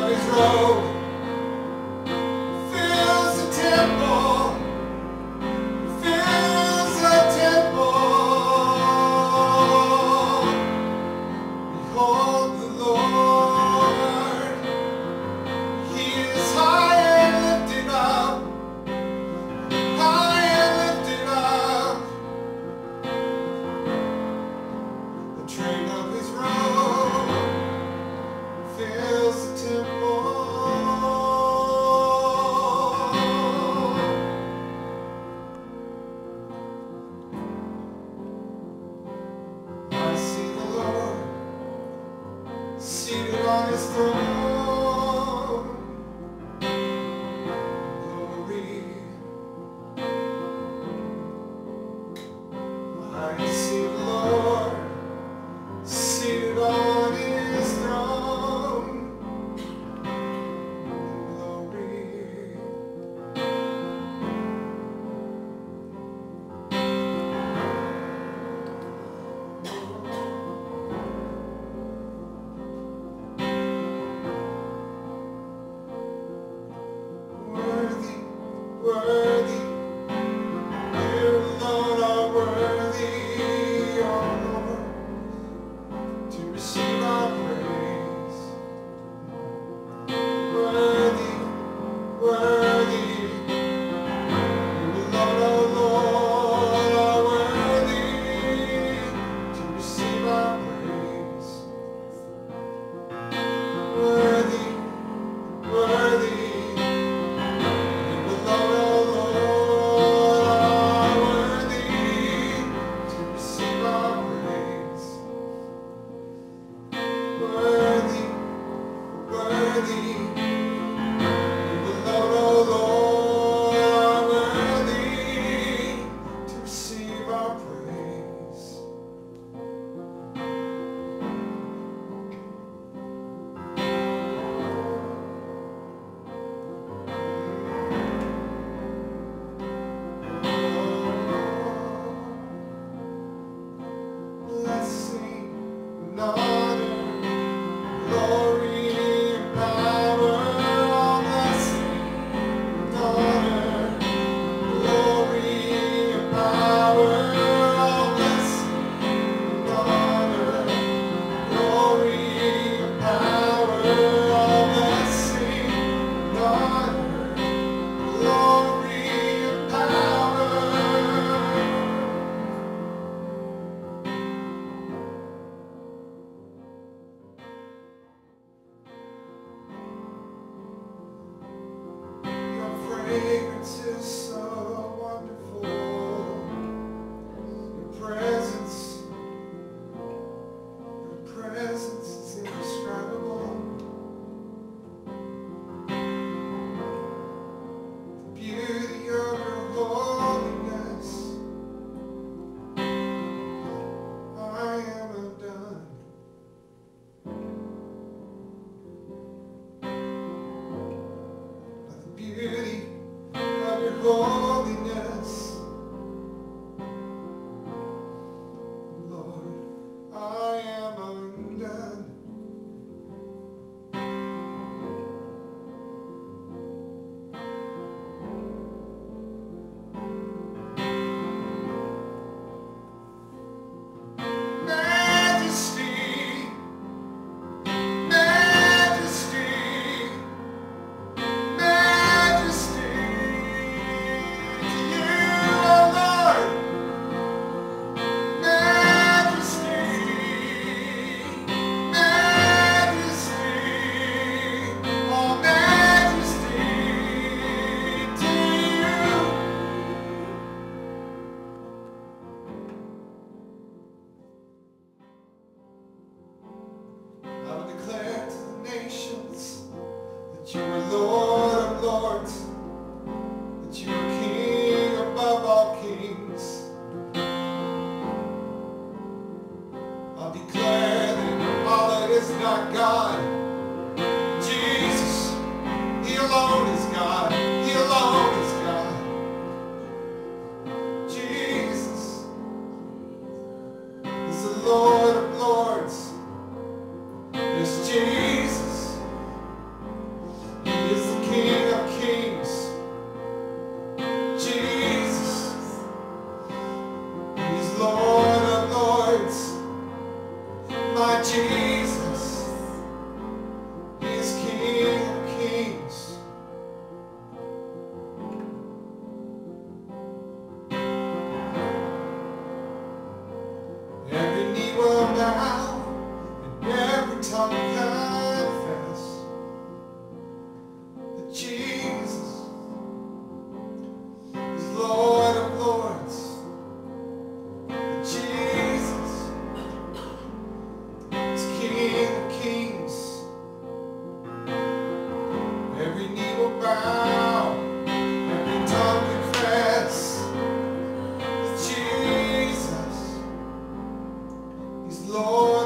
Majesty, Majesty, not God. Jesus, He alone is God. is Lord.